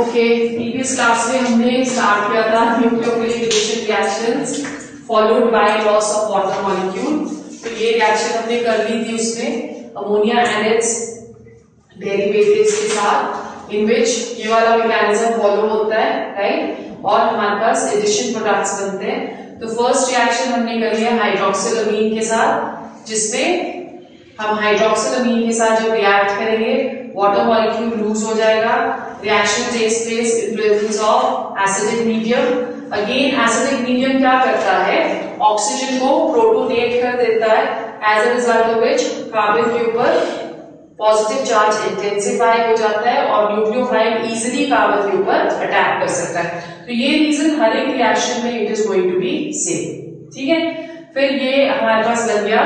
Okay previous class में हमने start किया था nucleophilic addition reactions followed by loss of water molecule तो ये रिएक्शन हमने कर ली थी उसमें अमोनिया इट्स डेरिवेटिव्स के साथ इन विच ये वाला मैकेनिज्म फॉलो होता है राइट और हमारे पास एडिशन प्रोडक्ट्स बनते हैं। तो फ़र्स्ट रिएक्शन हमने कर लिया हाइड्रोक्सिल अमीन के साथ, जिसमें हम हाइड्रोक्सिल अमीन के साथ जब रिएक्ट करेंगे वाटर मॉलिक्यूल लूज हो जाएगा. Reaction takes place in presence of acidic medium again acidic medium क्या करता है? ऑक्सीजन को प्रोटोनेट कर देता है as a result of which carbon के ऊपर पॉजिटिव चार्ज इंटेंसिफाई हो जाता है और न्यूक्लियोफाइल इजिली कार्बन के ऊपर अटैक कर सकता है. तो ये रीजन हर एक रिएक्शन में it is going to be same ठीक है? फिर ये हमारे पास लग गया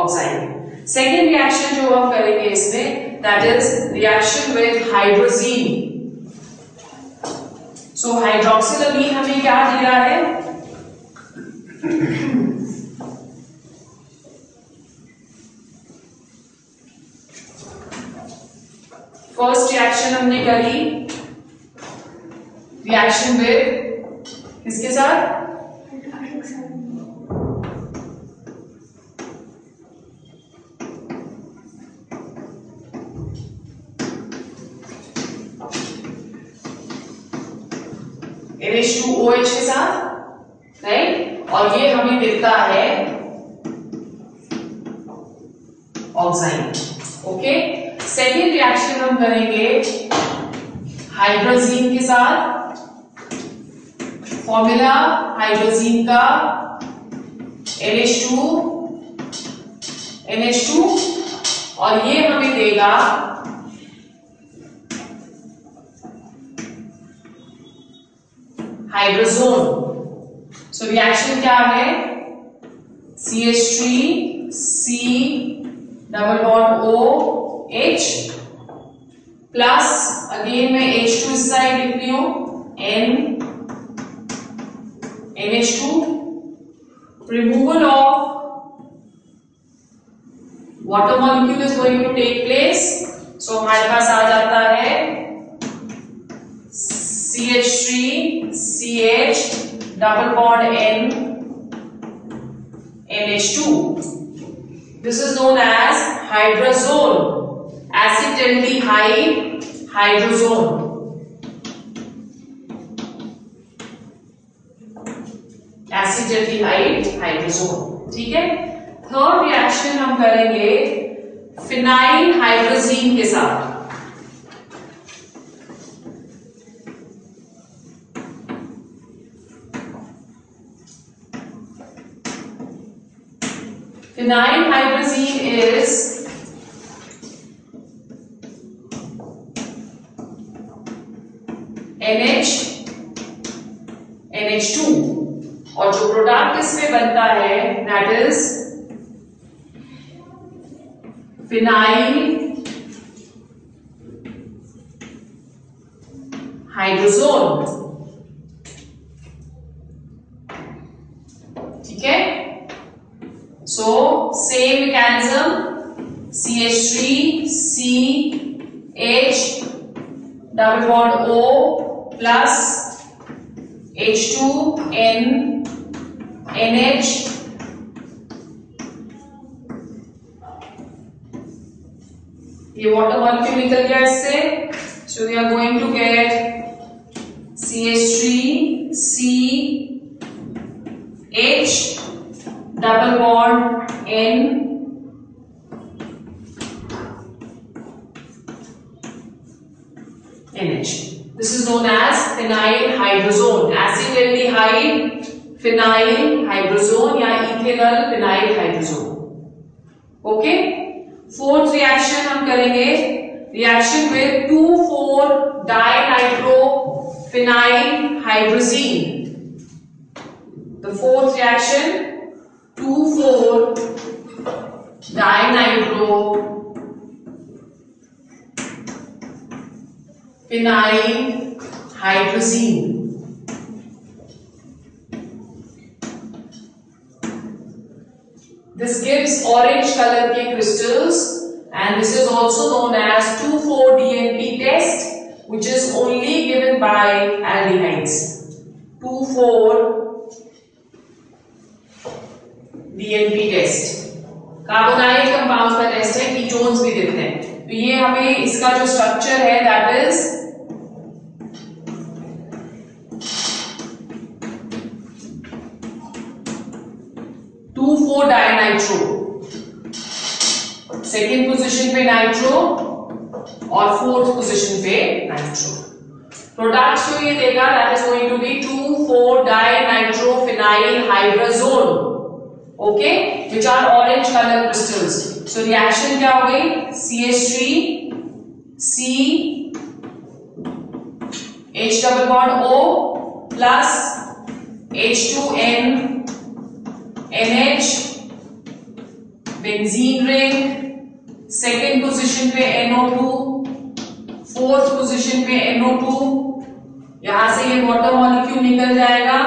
ऑक्साइड सेकेंड रिएक्शन जो हम करेंगे इसमें that is reaction with hydrazine. So hydroxylamine हमें क्या दे रहा है फ़र्स्ट रिएक्शन हमने करी रिएक्शन विद किसके साथ NH2OH के साथ राइट और ये हमें मिलता है ऑक्साइड ओके सेकेंड रिएक्शन हम करेंगे हाइड्रोजीन के साथ। फॉर्मूला हाइड्रोजीन का NH2 NH2 और ये हमें देगा हाइड्रोजोन सो रिएक्शन क्या है C H three C double bond O H plus again मैं एच टू इस साइड लिख रही हूँ N N H two removal of water molecule is going to take place so हमारे पास आ जाता है CH3 CH double bond N NH2 this is known as hydrazone acetaldehyde hydrazone acetaldehyde hydrazone ठीक है थर्ड रिएक्शन हम करेंगे phenyl hydrazine के साथ Phenyl hydrazine is NH NH2 और जो प्रोडक्ट इसमें बनता है that is phenyl hydrazone So same mechanism CH3 C H double bond O plus H2 N NH ये वाटर मॉलिक्यूल निकल गया इससे so we are going to get CH3 C H double bond N NH. This is known as phenyl hydrazone. Acetaldehyde phenyl hydrazone या ethanol phenyl hydrazone. Okay? Fourth reaction हम करेंगे reaction with 2,4 dinitro phenyl hydrazine. The fourth reaction two four हो phenyl hydrazine this gives orange colour के crystals and this is also known as two four DNP test which is only given by एलिमाइट्स two four DNP test carbonyl compound का test है ketones भी देते हैं। तो ये हमें इसका जो स्ट्रक्चर है that is two four dinitro second position पे नाइट्रो और फोर्थ पोजिशन पे नाइट्रो प्रोडक्ट्स जो ये देगा that is going to be two four dinitro phenyl hydrazone okay which are orange colour crystals so reaction क्या हो गई? C H three C H double bond O plus H two N N H benzene ring second position पे NO two fourth position पे NO to यहाँ से ये water molecule निकल जाएगा.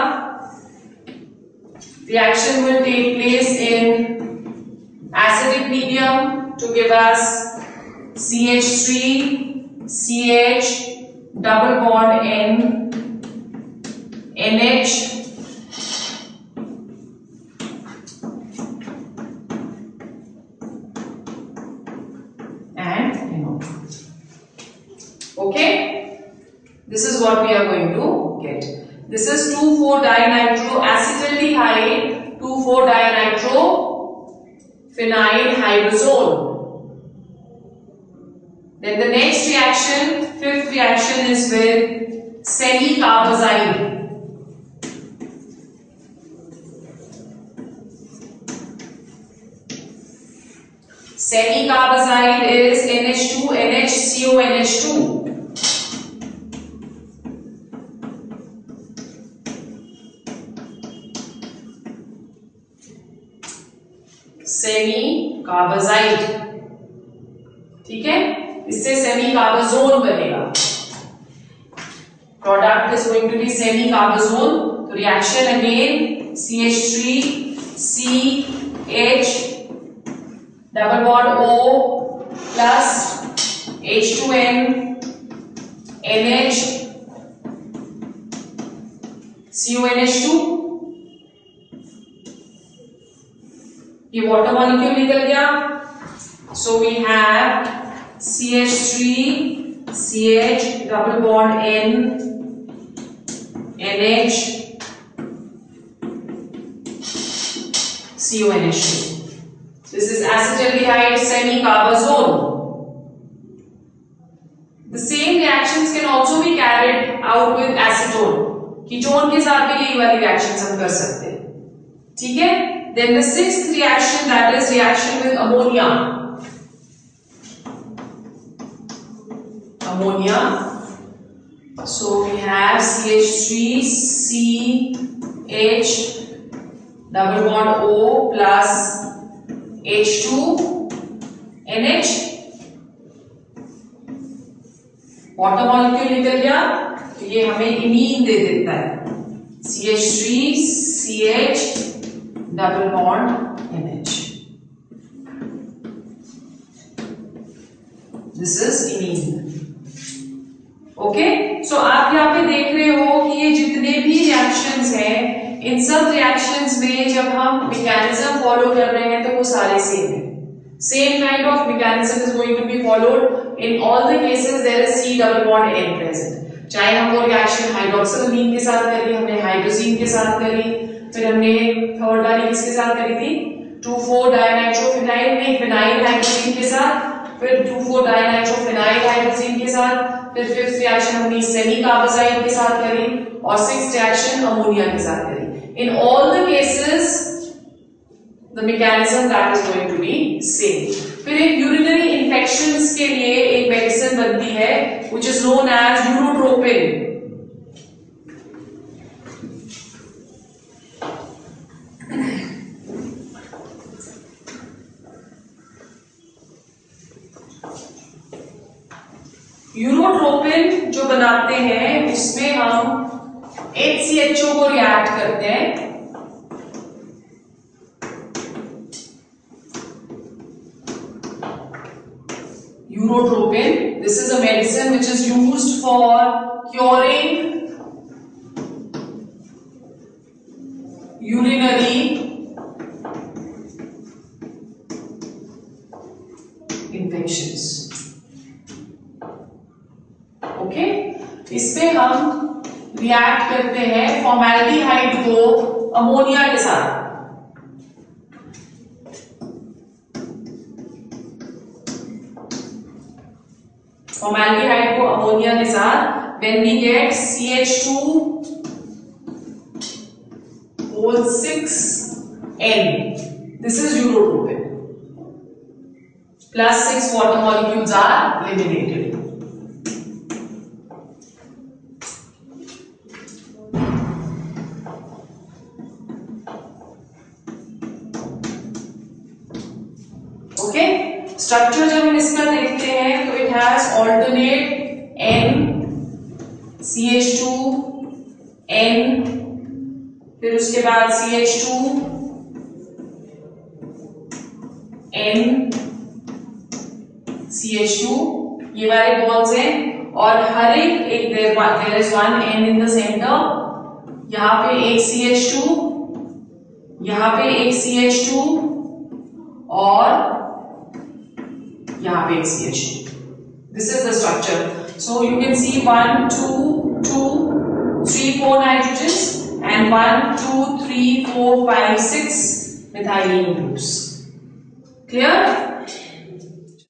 Reaction will take place in acidic medium to give us CH3, CH, double bond N, NH, and NO. Okay? This is what we are going to get. This is 2,4-dinitro-acetaldehyde, 2,4-dinitro-phenyl Then the next reaction, fifth reaction is with semi-carbazide. Semi-carbazide is NH2, NH, CONH2. Semi carbazide ठीक है? इससे semi carbazone बनेगा। Product is going to be semi carbazone तो reaction again C H three C H double bond O plus H two N N H C U N H two ये water molecule निकल गया। So we have C H three C H double bond N N H C O N H this is acetaldehyde semi carbazole the same reactions can also be carried out with acetone. Ketone के साथ भी यही वाली reaction हम कर सकते हैं। ठीक है? Then the sixth reaction that is reaction with ammonia. Ammonia. So we have CH3, CH, double bond O plus H2, NH. Water molecule निकल गया तो ये हमें इमीन दे देता है C H three C H double bond image. This is imine. Okay so आप यहाँ पे देख रहे हो कि ये जितने भी रिएक्शंस हैं, इन सब रिएक्शंस में जब हम मैकेनिज्म फॉलो कर रहे हैं तो वो सारे सेम है same kind of mechanism is going to be followed in all the cases there is C double bond N present चाहे हम वो रिएक्शन हाइड्रोक्सिल के साथ करी, हमने हाइड्रोजीन के साथ करी फिर हमने थर्ड वाली किसके साथ करी थी टू फोर डायनाइट्रोफिनाइल में फिनाइल हाइड्रोजीन के साथ, फिर टू फोर डायनाइट्रोफिनाइल हाइड्रोजीन के साथ, फिर फिफ्थ रिएक्शन हमने सेमी कार्बोजाइड के साथ करी और सिक्स रिएक्शन अमोनिया के साथ करी। In all the cases the mechanism that is going to be same फिर एक यूरिनरी इंफेक्शंस के लिए एक मेडिसिन बनती है which is known as urotropine urotropine जो बनाते हैं, उसमें हम एच सी एच ओ को रिएक्ट करते हैं। Urotropine this is a medicine which is use for curing urinary infection react करते हैं फॉर्मेलिटी को अमोनिया के साथ। फॉर्मेलिटी को अमोनिया के साथ। When we get C H two whole six N this is urotropine plus six water molecules are eliminated okay structure जब हम इसका देखते हैं तो it has alternate N C H two N फिर उसके बाद C H two N C H two ये वाले बॉल्स हैं, और हर एक एक there there is one N in the centre यहाँ पे एक सी एच टू यहाँ पे एक सी एच टू और यहाँ पे C H this is the structure so you can see one two two three four nitrogen and one two three four five six methylene groups clear